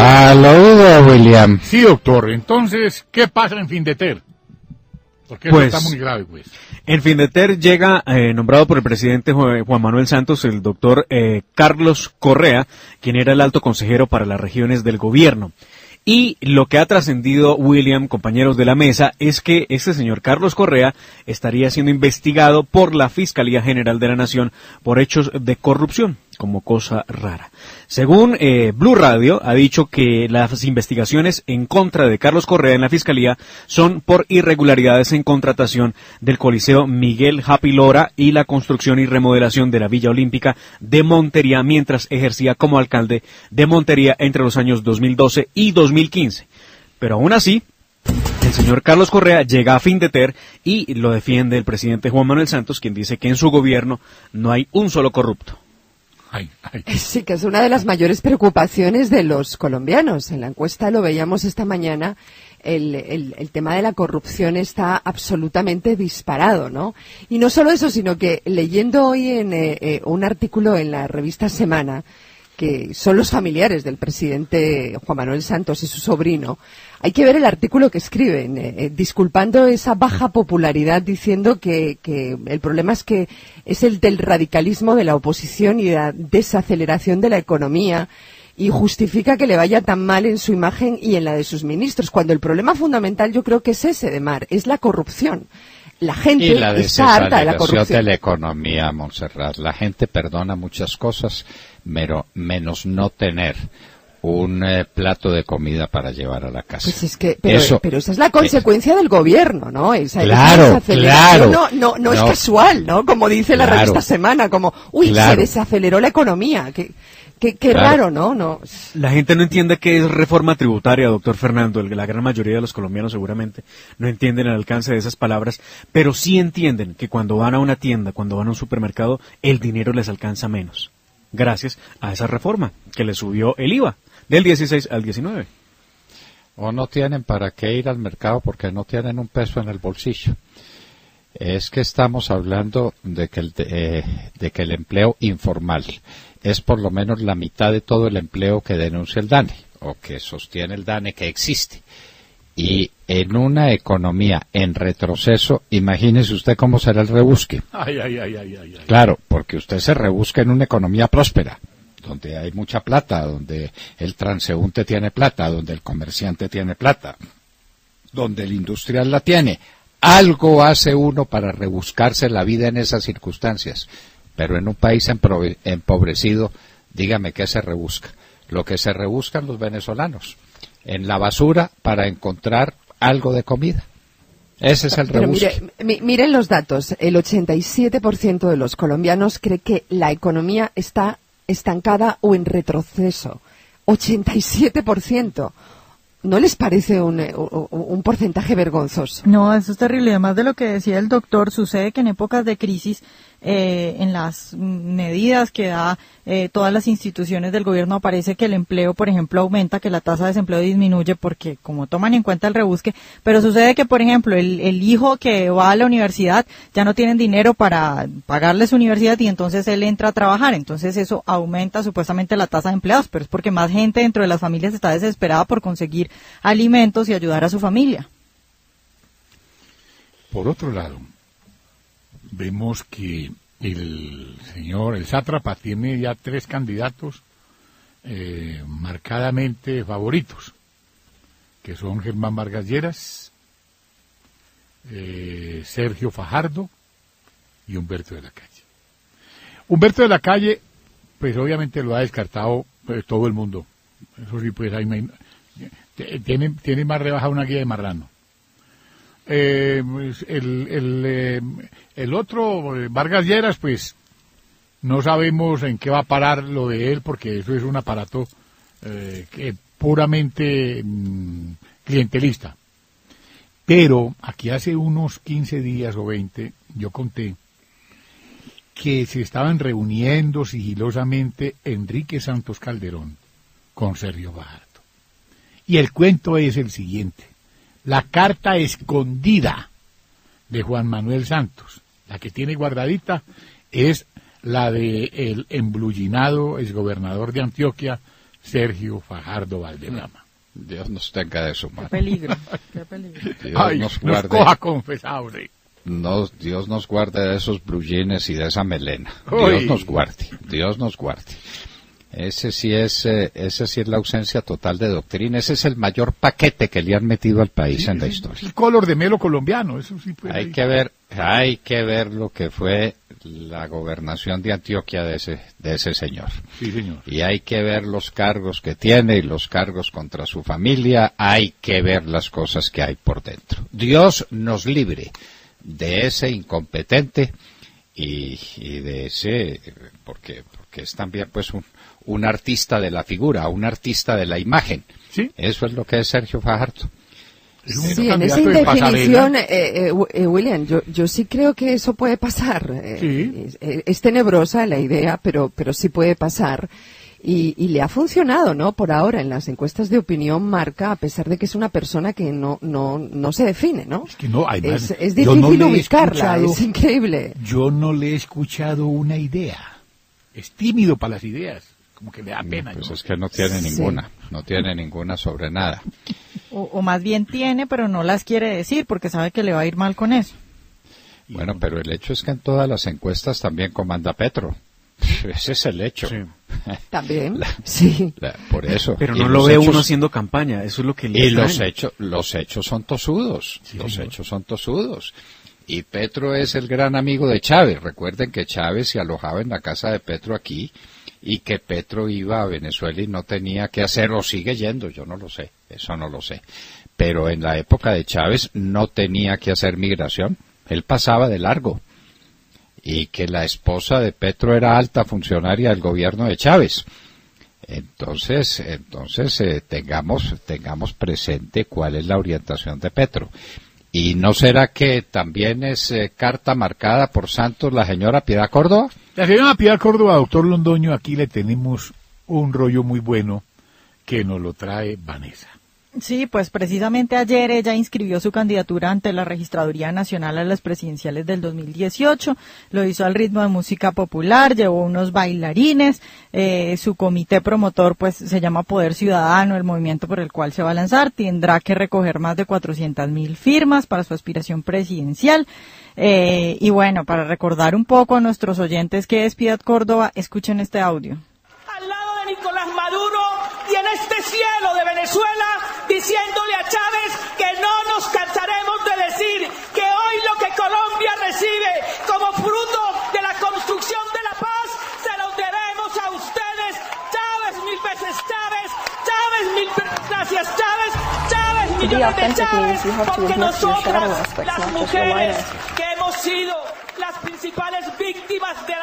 Aló, William. Sí, doctor. Entonces, ¿qué pasa en Findeter? Porque Pues- eso está muy grave, pues. En Findeter llega, eh, nombrado por el presidente Ju- Juan Manuel Santos, el doctor eh, Carlos Correa, quien era el alto consejero para las regiones del gobierno. Y lo que ha trascendido William, compañeros de la mesa, es que este señor Carlos Correa estaría siendo investigado por la Fiscalía General de la Nación por hechos de corrupción, como cosa rara. Según eh, Blue Radio, ha dicho que las investigaciones en contra de Carlos Correa en la Fiscalía son por irregularidades en contratación del Coliseo Miguel Happy Lora y la construcción y remodelación de la Villa Olímpica de Montería mientras ejercía como alcalde de Montería entre los años 2012 y 2015. Pero aún así, el señor Carlos Correa llega a Findeter y lo defiende el presidente Juan Manuel Santos, quien dice que en su gobierno no hay un solo corrupto. Ay. Sí, que es una de las mayores preocupaciones de los colombianos. En la encuesta lo veíamos esta mañana. El, el- el tema de la corrupción está absolutamente disparado, ¿no? Y no solo eso, sino que leyendo hoy en eh, eh, un artículo en la revista Semana, que son los familiares del presidente Juan Manuel Santos y su sobrino, hay que ver el artículo que escriben, eh, eh, disculpando esa baja popularidad, diciendo que, que el problema es que es el del radicalismo de la oposición y la desaceleración de la economía y justifica que le vaya tan mal en su imagen y en la de sus ministros, cuando el problema fundamental yo creo que es ese de Mar, es la corrupción. La gente Y la está harta de la corrupción. de la economía, Montserrat. La gente perdona muchas cosas, pero menos no tener un eh, plato de comida para llevar a la casa. Pues es que, pero, Eso- pero esa es la consecuencia del gobierno, ¿no? Esa, Claro, claro. No, no, no es casual, ¿no? Como dice la Claro. revista Semana, como, uy, Claro. se desaceleró la economía. Qué, qué, qué Claro. raro, ¿no? no La gente no entiende qué es reforma tributaria, doctor Fernando. El- La gran mayoría de los colombianos seguramente no entienden el alcance de esas palabras, pero sí entienden que cuando van a una tienda, cuando van a un supermercado, el dinero les alcanza menos. Gracias a esa reforma que le subió el IVA del 16 al 19. o no tienen para qué ir al mercado porque no tienen un peso en el bolsillo. Es que estamos hablando de que el, de, eh, de que el empleo informal es por lo menos la mitad de todo el empleo que denuncia el DANE o que sostiene el DANE que existe. Y en una economía en retroceso, imagínese usted cómo será el rebusque. Ay, ay, ay. Claro, porque usted se rebusca en una economía próspera, donde hay mucha plata, donde el transeúnte tiene plata, donde el comerciante tiene plata, donde el industrial la tiene. Algo hace uno para rebuscarse la vida en esas circunstancias. Pero en un país empobrecido, dígame qué se rebusca. Lo que se rebuscan los venezolanos, en la basura para encontrar algo de comida. Ese es el Pero rebusque. mire, mi- miren los datos. El 87% de los colombianos cree que la economía está estancada o en retroceso. 87%. ¿No les parece un, eh, un porcentaje vergonzoso? No, eso es terrible. Además de lo que decía el doctor, sucede que en épocas de crisis, eh, en las medidas que da eh, todas las instituciones del gobierno, parece que el empleo, por ejemplo, aumenta, que la tasa de desempleo disminuye porque como toman en cuenta el rebusque, pero sucede que, por ejemplo, el, el hijo que va a la universidad ya no tienen dinero para pagarle su universidad y entonces él entra a trabajar. Entonces eso aumenta supuestamente la tasa de empleados, pero es porque más gente dentro de las familias está desesperada por conseguir alimentos y ayudar a su familia. Por otro lado, vemos que el señor, el sátrapa, tiene ya tres candidatos eh, marcadamente favoritos, que son Germán Vargas Lleras, eh, Sergio Fajardo y Humberto de la Calle. Humberto de la Calle, pues obviamente lo ha descartado pues, todo el mundo. Eso sí, pues ahí me- tiene más rebaja una guía de marrano. Eh, pues, el, el, eh, el otro, eh, Vargas Lleras, pues no sabemos en qué va a parar lo de él, porque eso es un aparato que puramente mm, clientelista. Pero aquí hace unos 15 días o 20 yo conté que se estaban reuniendo sigilosamente Enrique Santos Calderón con Sergio Fajardo. Y el cuento es el siguiente. La carta escondida de Juan Manuel Santos, la que tiene guardadita, es la de el emblullinado exgobernador de Antioquia, Sergio Fajardo Valderrama. Dios nos tenga de su Qué mano. peligro, qué peligro. Dios Ay, nos nos guarde. coja confesable. Nos- Dios nos guarde de esos brullines y de esa melena. Uy. Dios nos guarde. Dios nos guarde. Ese sí es, eh, ese sí es la ausencia total de doctrina. Ese es el mayor paquete que le han metido al país en la Es historia. el color de melo colombiano, eso sí puede. Hay que ver, hay que ver lo que fue la gobernación de Antioquia de ese, de ese señor. Sí, señor. Y hay que ver los cargos que tiene y los cargos contra su familia. Hay que ver las cosas que hay por dentro. Dios nos libre de ese incompetente y, y de ese, porque, porque es también pues un, un artista de la figura, un artista de la imagen. Sí. Eso es lo que es Sergio Fajardo. Es un Sí, en esa indefinición, eh, eh, eh, William, yo, yo sí creo que eso puede pasar. Eh, Sí. es, eh, es tenebrosa la idea, pero, pero sí puede pasar. Y, y le ha funcionado, ¿no? Por ahora, en las encuestas de opinión marca, a pesar de que es una persona que no, no, no se define, ¿no? Es que no, además, es, es difícil no ubicarla, es increíble. Yo no le he escuchado una idea. Es tímido para las ideas. Como que le da pena. Pues ¿no? es que no tiene Sí. ninguna, no tiene ninguna sobre nada. O, o más bien tiene, pero no las quiere decir porque sabe que le va a ir mal con eso. Bueno, pero el hecho es que en todas las encuestas también comanda Petro. Ese es el hecho. Sí. También, sí. La- por eso. Pero no los lo ve hechos- uno haciendo campaña, eso es lo que le Y los extraña. hechos, los hechos son tosudos. Sí, los señor. hechos son tosudos. Y Petro es el gran amigo de Chávez. Recuerden que Chávez se alojaba en la casa de Petro aquí y que Petro iba a Venezuela y no tenía que hacer o sigue yendo, yo no lo sé, eso no lo sé. Pero en la época de Chávez no tenía que hacer migración, él pasaba de largo. Y que la esposa de Petro era alta funcionaria del gobierno de Chávez. Entonces, entonces eh, tengamos, tengamos presente cuál es la orientación de Petro. ¿Y no será que también es eh, carta marcada por Santos la señora Piedad Córdoba? La señora Piedad Córdoba, doctor Londoño, aquí le tenemos un rollo muy bueno que nos lo trae Vanessa. Sí, pues precisamente ayer ella inscribió su candidatura ante la Registraduría Nacional a las presidenciales del 2018. Lo hizo al ritmo de música popular, llevó unos bailarines. eh, su comité promotor, pues, se llama Poder Ciudadano, el movimiento por el cual se va a lanzar. Tendrá que recoger más de 400 mil firmas para su aspiración presidencial. Eh, y bueno, para recordar un poco a nuestros oyentes que es Piedad Córdoba, escuchen este audio. al lado de Nicolás Maduro y en este cielo de Venezuela diciéndole a Chávez que no nos cansaremos de decir que hoy lo que Colombia recibe como fruto de la construcción de la paz se lo debemos a ustedes. Chávez, mil veces Chávez, Chávez, mil veces gracias Chávez, Chávez, millones de Chávez, porque nosotras, las mujeres que hemos sido las principales víctimas de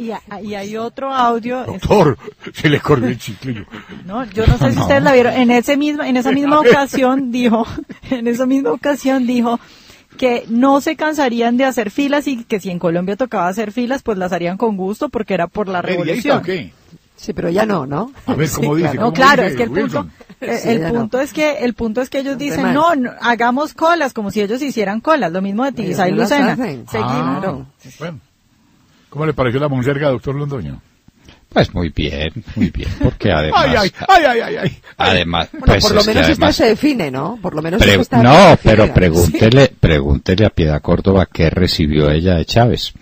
Y, y- y hay otro audio. Doctor, se le corrió el chicle. Yo, No, yo no sé si ustedes la vieron. En ese mismo, en esa misma ocasión dijo, en esa misma ocasión dijo que no se cansarían de hacer filas y que si en Colombia tocaba hacer filas, pues las harían con gusto porque era por la ¿Mediadita revolución. Sí, pero ya no, ¿no? A ver, ¿cómo dice? No, ¿Cómo claro, dice es que el punto, eh, Sí, el ya no. punto es que, el punto es que ellos dicen, no, no, hagamos colas, como si ellos hicieran colas, lo mismo de no las Lucena. Seguimos. Ah, bueno. ¿Cómo le pareció la monserga, doctor Londoño? Pues muy bien, muy bien, porque además, Ay, ay, ay, ay, ay, ay. además, Bueno, pues por lo menos esta además- se define, ¿no? Por lo menos Pre- esta está no, pero pregúntele, pregúntele a Piedad Córdoba qué recibió ella de Chávez.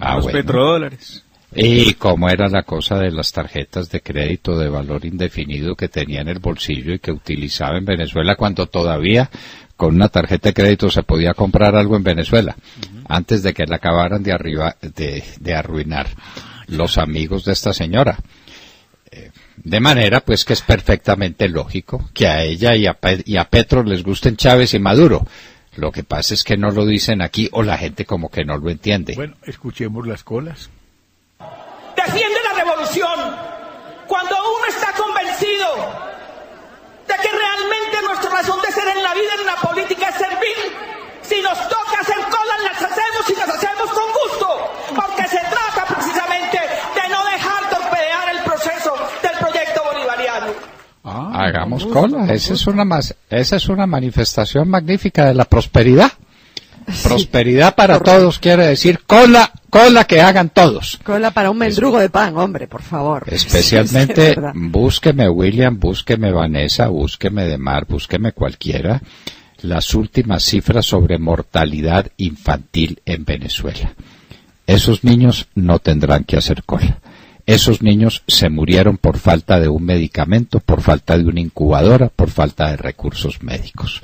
Ah, Los bueno. petrodólares. Y cómo era la cosa de las tarjetas de crédito de valor indefinido que tenía en el bolsillo y que utilizaba en Venezuela cuando todavía con una tarjeta de crédito se podía comprar algo en Venezuela, antes de que la acabaran de, arriba, de, de arruinar los amigos de esta señora. Eh, De manera pues que es perfectamente lógico que a ella y a, y a Petro les gusten Chávez y Maduro. Lo que pasa es que no lo dicen aquí o la gente como que no lo entiende. Bueno, escuchemos las colas. defiende la revolución cuando uno está convencido de que realmente nuestra razón de ser en la vida, en la política, es servir. Si nos toca hacer colas, las hacemos y las hacemos con gusto, porque se trata precisamente de no dejar torpedear el proceso del proyecto bolivariano. Ah, Hagamos cola. Esa es una más, esa es una manifestación magnífica de la prosperidad. Prosperidad para todos quiere decir cola, cola que hagan todos. Cola para un mendrugo de pan, hombre, por favor. Especialmente, Sí, es verdad. búsqueme William, búsqueme Vanessa, búsqueme Demar, búsqueme cualquiera, las últimas cifras sobre mortalidad infantil en Venezuela. Esos niños no tendrán que hacer cola. Esos niños se murieron por falta de un medicamento, por falta de una incubadora, por falta de recursos médicos.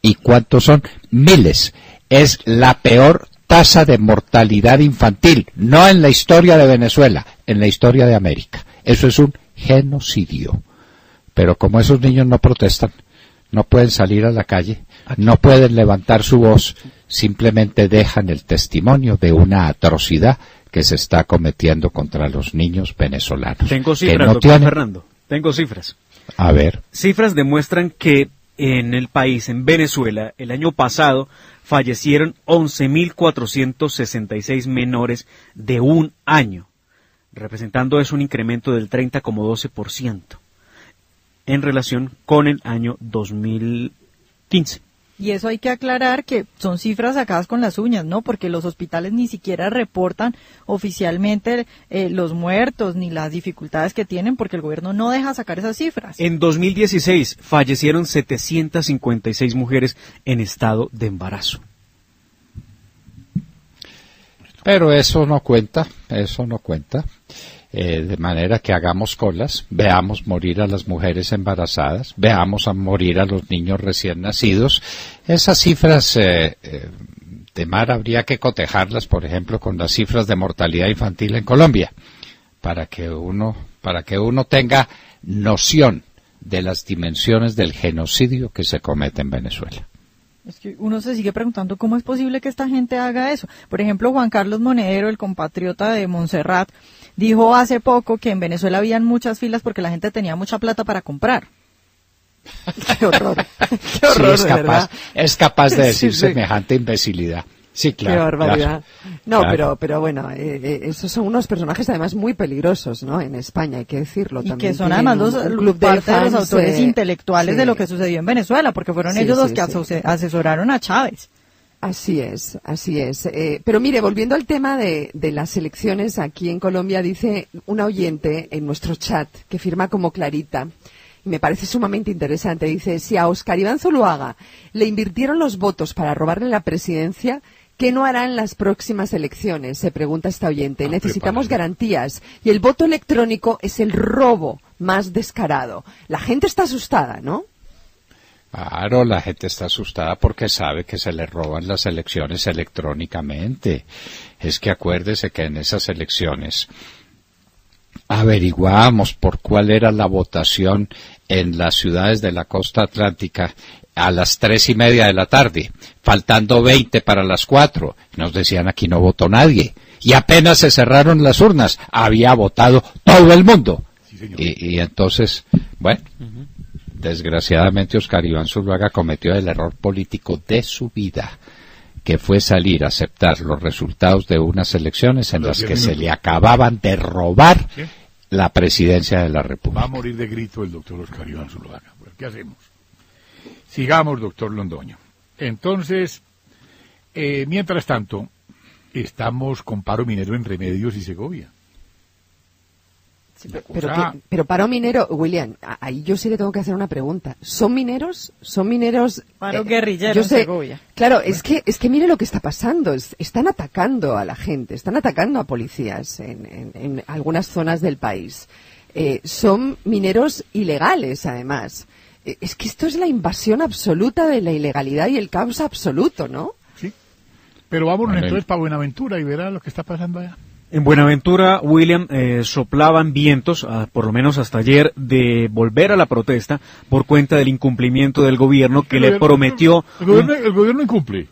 ¿Y cuántos son? Miles. Es la peor tasa de mortalidad infantil, no en la historia de Venezuela, en la historia de América. Eso es un genocidio. Pero como esos niños no protestan, no pueden salir a la calle, no pueden levantar su voz, simplemente dejan el testimonio de una atrocidad que se está cometiendo contra los niños venezolanos. Tengo cifras, no doctor tienen- Fernando. Tengo cifras. A ver, Cifras demuestran que en el país, en Venezuela, el año pasado fallecieron 11.466 menores de un año, representando eso un incremento del 30,12% en relación con el año 2015. Y eso hay que aclarar que son cifras sacadas con las uñas, ¿no? Porque los hospitales ni siquiera reportan oficialmente eh, los muertos ni las dificultades que tienen porque el gobierno no deja sacar esas cifras. En 2016 fallecieron 756 mujeres en estado de embarazo. pero eso no cuenta, eso no cuenta. Eh, de manera que hagamos colas, veamos morir a las mujeres embarazadas, veamos a morir a los niños recién nacidos. Esas cifras eh, eh, de mar habría que cotejarlas, por ejemplo, con las cifras de mortalidad infantil en Colombia, para que uno, para que uno tenga noción de las dimensiones del genocidio que se comete en Venezuela. Es que uno se sigue preguntando cómo es posible que esta gente haga eso. Por ejemplo, Juan Carlos Monedero, el compatriota de Montserrat, dijo hace poco que en Venezuela habían muchas filas porque la gente tenía mucha plata para comprar. Qué horror. Qué Sí, horror, es capaz, verdad. es capaz de decir Sí, sí. semejante imbecilidad. Sí, claro. Qué barbaridad. claro. No, Claro. pero, pero bueno, eh, eh, esos son unos personajes además muy peligrosos, ¿no? En España, hay que decirlo. Y También que son además los, club de parte de los fans, autores eh, intelectuales sí. de lo que sucedió en Venezuela, porque fueron Sí, ellos los que asesoraron a Chávez. Así es, así es. Eh, pero mire, volviendo al tema de, de las elecciones aquí en Colombia, dice una oyente en nuestro chat que firma como Clarita, y me parece sumamente interesante, dice, si a Oscar Iván Zuluaga le invirtieron los votos para robarle la presidencia, ¿qué no hará en las próximas elecciones? Se pregunta esta oyente. Ah, Necesitamos prepárate. garantías y el voto electrónico es el robo más descarado. La gente está asustada, ¿no? Claro, la gente está asustada porque sabe que se le roban las elecciones electrónicamente. Es que acuérdese que en esas elecciones averiguamos por cuál era la votación en las ciudades de la costa atlántica a las tres y media de la tarde, faltando veinte para las cuatro. Nos decían aquí no votó nadie. Y apenas se cerraron las urnas, había votado todo el mundo. Sí, señor. Y, y entonces, bueno, desgraciadamente Oscar Iván Zuluaga cometió el error político de su vida, que fue salir a aceptar los resultados de unas elecciones en las que se le acababan de robar ¿Sí? la presidencia de la Va a República. morir de grito el doctor Oscar Iván Zuluaga. ¿Qué hacemos? Sigamos, doctor Londoño. Entonces, eh, mientras tanto, estamos con paro minero en Remedios y Segovia. Sí, pero, pero, que- pero paro minero, William, ahí yo sí le tengo que hacer una pregunta. ¿Son mineros? ¿Son mineros? Paro guerrillero yo en sé- Segovia. Claro, es que, es que mire lo que está pasando. Es- están atacando a la gente, están atacando a policías en, en- en algunas zonas del país. Eh, son mineros ilegales, además. Es que esto es la invasión absoluta de la ilegalidad y el caos absoluto, ¿no? ¿Sí? Pero vámonos Vale. entonces para Buenaventura y verá lo que está pasando allá. En Buenaventura, William, eh, soplaban vientos, ah, por lo menos hasta ayer, de volver a la protesta por cuenta del incumplimiento del gobierno que El le gobierno- prometió El gobierno, el gobierno incumple.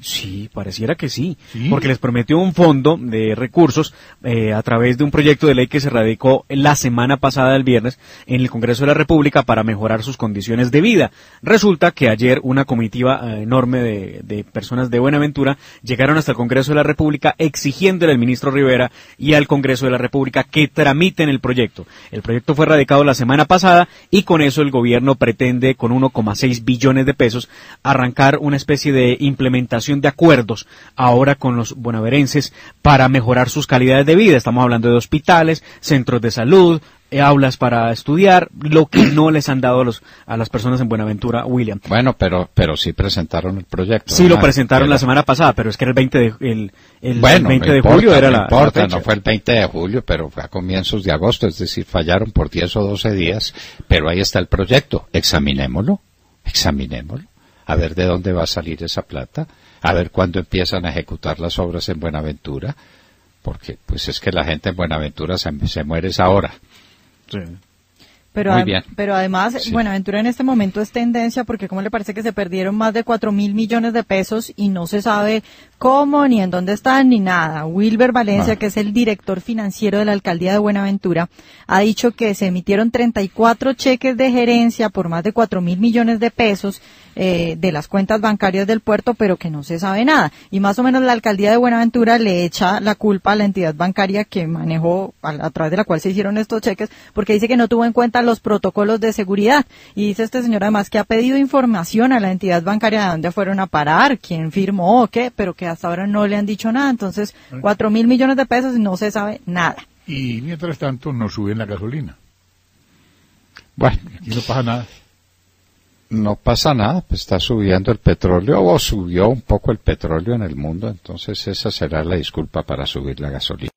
Sí, pareciera que sí, Sí. porque les prometió un fondo de recursos eh, a través de un proyecto de ley que se radicó la semana pasada, el viernes, en el Congreso de la República para mejorar sus condiciones de vida. Resulta que ayer una comitiva eh, enorme de, de personas de Buenaventura llegaron hasta el Congreso de la República exigiéndole al ministro Rivera y al Congreso de la República que tramiten el proyecto. El proyecto fue radicado la semana pasada y con eso el gobierno pretende, con 1,6 billones de pesos, arrancar una especie de implementación de acuerdos ahora con los bonaverenses para mejorar sus calidades de vida. Estamos hablando de hospitales, centros de salud, eh, aulas para estudiar, lo que no les han dado a, los, a las personas en Buenaventura, William. Bueno, pero, pero sí presentaron el proyecto. Sí, lo presentaron la semana pasada, pero es que era el 20 de, el, el Bueno, 20 no de importa, julio era no la, la importa, fecha. no fue el 20 de julio, pero fue a comienzos de agosto, es decir, fallaron por 10 o 12 días, pero ahí está el proyecto, examinémoslo, examinémoslo, a ver de dónde va a salir esa plata, a ver cuándo empiezan a ejecutar las obras en Buenaventura, porque pues es que la gente en Buenaventura se, se muere esa hora. Sí. Pero, Muy bien. pero además, Sí. Buenaventura en este momento es tendencia porque como le parece que se perdieron más de cuatro mil millones de pesos y no se sabe cómo, ni en dónde están, ni nada. Wilber Valencia, Ah. que es el director financiero de la alcaldía de Buenaventura, ha dicho que se emitieron 34 cheques de gerencia por más de cuatro mil millones de pesos eh, de las cuentas bancarias del puerto, pero que no se sabe nada. Y más o menos la alcaldía de Buenaventura le echa la culpa a la entidad bancaria que manejó, a, a través de la cual se hicieron estos cheques, porque dice que no tuvo en cuenta los protocolos de seguridad. Y dice este señor además que ha pedido información a la entidad bancaria de dónde fueron a parar, quién firmó, qué, pero que hasta ahora no le han dicho nada. Entonces, cuatro mil millones de pesos y no se sabe nada. Y mientras tanto nos suben la gasolina. Bueno, Aquí no pasa nada. No pasa nada, pues está subiendo el petróleo o subió un poco el petróleo en el mundo, entonces esa será la disculpa para subir la gasolina.